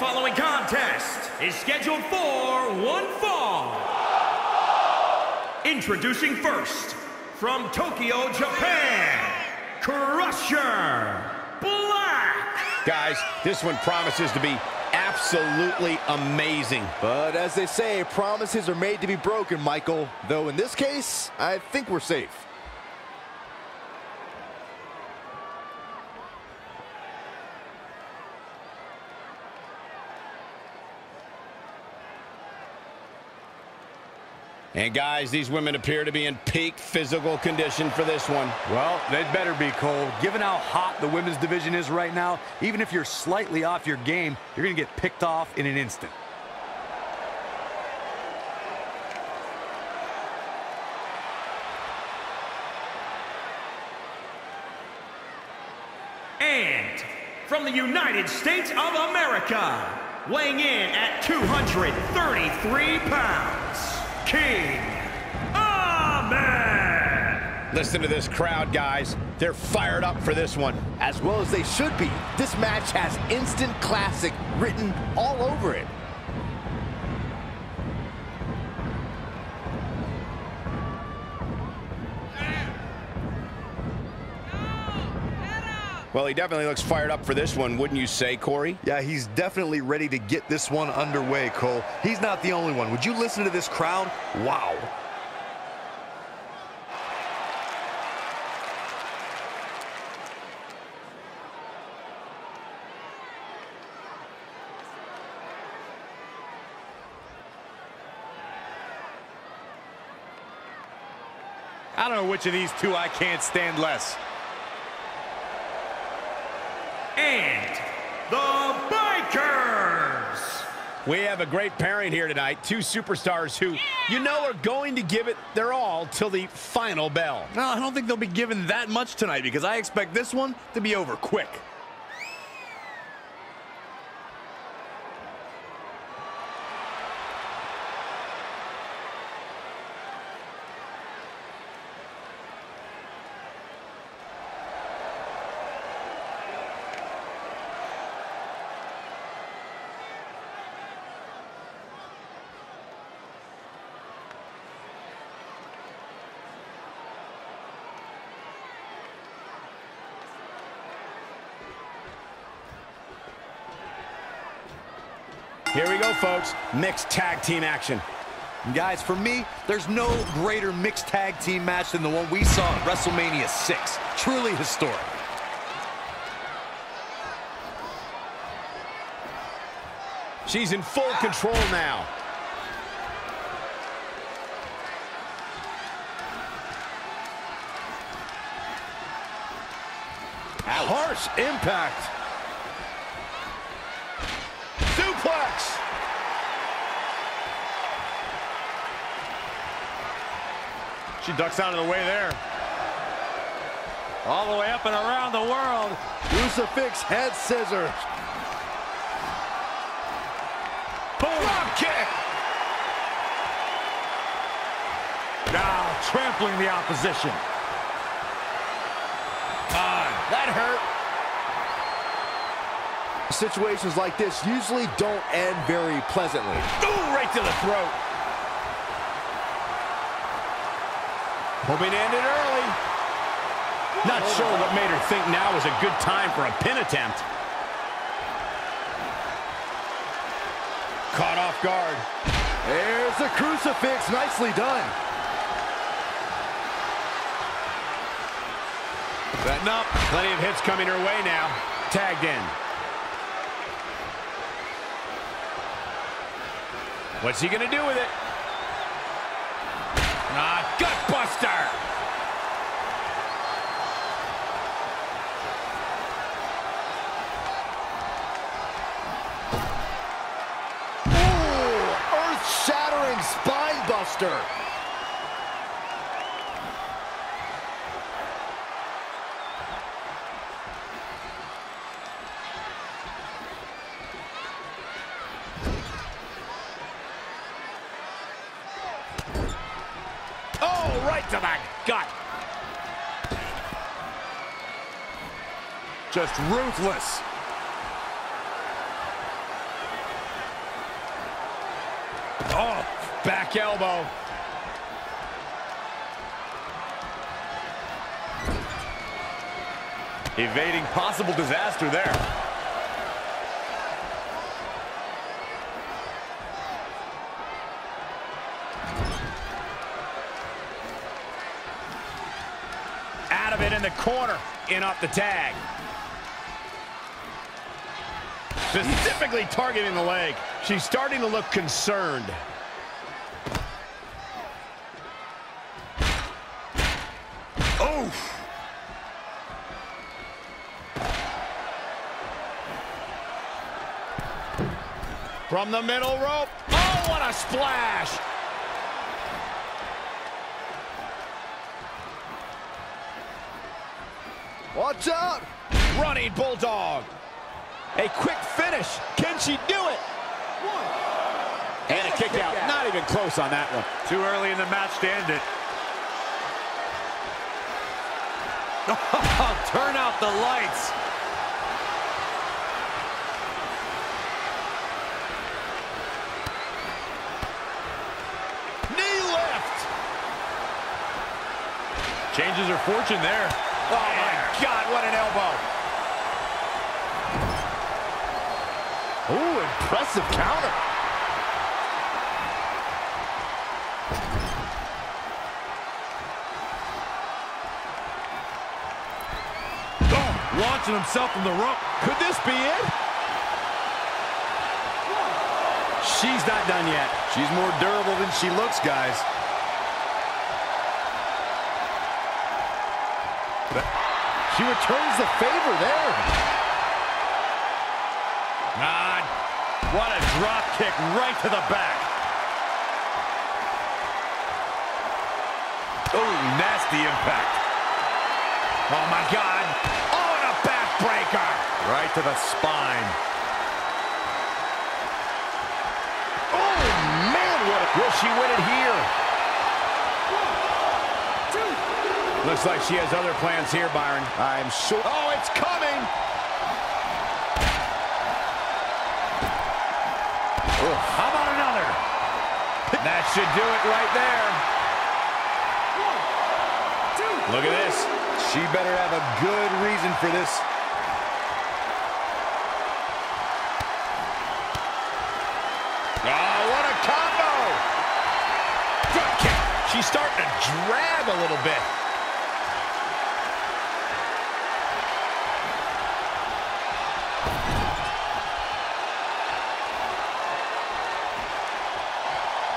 following contest is scheduled for one fall. Introducing first, from Tokyo, Japan, Crusher Black. Guys, this one promises to be absolutely amazing. But as they say, promises are made to be broken, Michael. Though in this case, I think we're safe. And guys, these women appear to be in peak physical condition for this one. Well, they'd better be, Cole. Given how hot the women's division is right now, even if you're slightly off your game, you're going to get picked off in an instant. And from the United States of America, weighing in at 233 pounds, King. Listen to this crowd, guys. They're fired up for this one. As well as they should be. This match has instant classic written all over it. Well, he definitely looks fired up for this one, wouldn't you say, Corey? Yeah, he's definitely ready to get this one underway, Cole. He's not the only one. Would you listen to this crowd? Wow. I don't know which of these two I can't stand less. And the Bikers. We have a great pairing here tonight. Two superstars who, you know, are going to give it their all till the final bell. No, I don't think they'll be given that much tonight because I expect this one to be over quick. Here we go, folks. Mixed tag team action. And guys, for me, there's no greater mixed tag team match than the one we saw at WrestleMania 6. Truly historic. She's in full control now. Harsh impact. She ducks out of the way there. All the way up and around the world. Crucifix head scissors. Boom. Drop kick. Now trampling the opposition. Ah, that hurt. Situations like this usually don't end very pleasantly. Ooh, right to the throat. Hoping to end it early. Not sure what made her think now was a good time for a pin attempt. Caught off guard. There's the crucifix. Nicely done. Betting up. Plenty of hits coming her way now. Tagged in. What's he going to do with it? Ah, gutbuster! Buster. Oh. Just ruthless. Oh, back elbow. Evading possible disaster there. Out of it in the corner. In off the tag. Specifically targeting the leg. She's starting to look concerned. Oh! From the middle rope. Oh, what a splash! Watch out! Running Bulldog. A quick finish. Can she do it? And a kick out. Not even close on that one. Too early in the match to end it. Turn out the lights. Knee lift. Changes her fortune there. Oh, my God, what an elbow. Ooh, impressive counter. Launching himself from the rope. Could this be it? She's not done yet. She's more durable than she looks, guys. She returns the favor there. God, what a drop kick right to the back. Oh, nasty impact. Oh, my God. Right to the spine. Oh, man, what a... Will she win it here? Looks like she has other plans here, Byron. I'm sure. Oh, it's coming. How about another? That should do it right there. Look at this. She better have a good reason for this. She's starting to drag a little bit.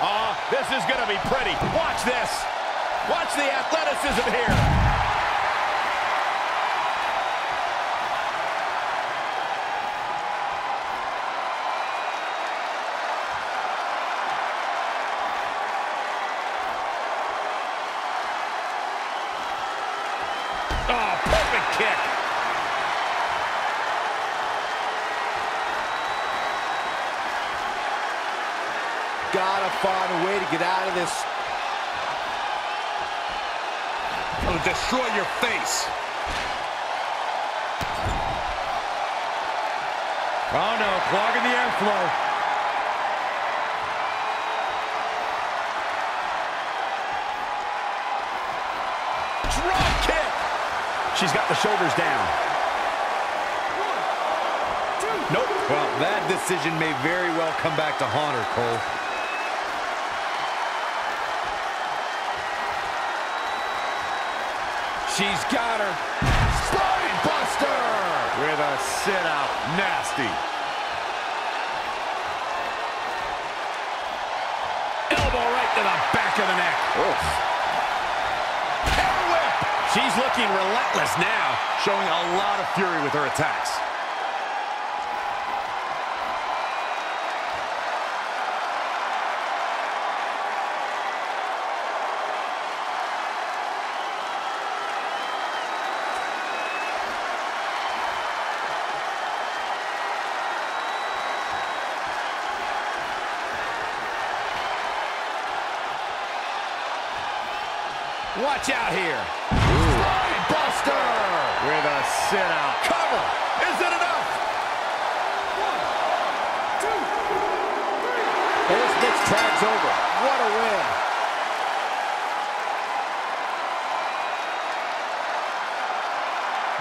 Oh, this is going to be pretty. Watch this. Watch the athleticism here. Oh, perfect kick. Gotta find a way to get out of this. It'll destroy your face. Oh no, clogging the airflow. She's got the shoulders down. Nope. Well, that decision may very well come back to haunt her, Cole. She's got her. Spine buster. With a sit out. Nasty. Elbow right to the back of the neck. Whip. She's looking relentless now. Showing a lot of fury with her attacks. Watch out here. Buster. With a sit out. Cover. Is it enough? This makes tag's over. What a win.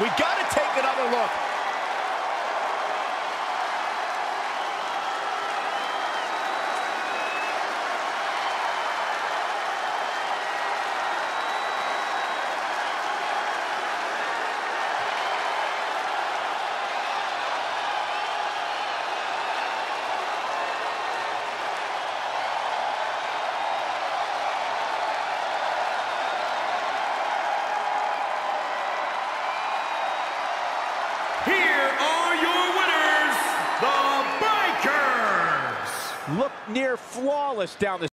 We got to take another look. Near flawless down the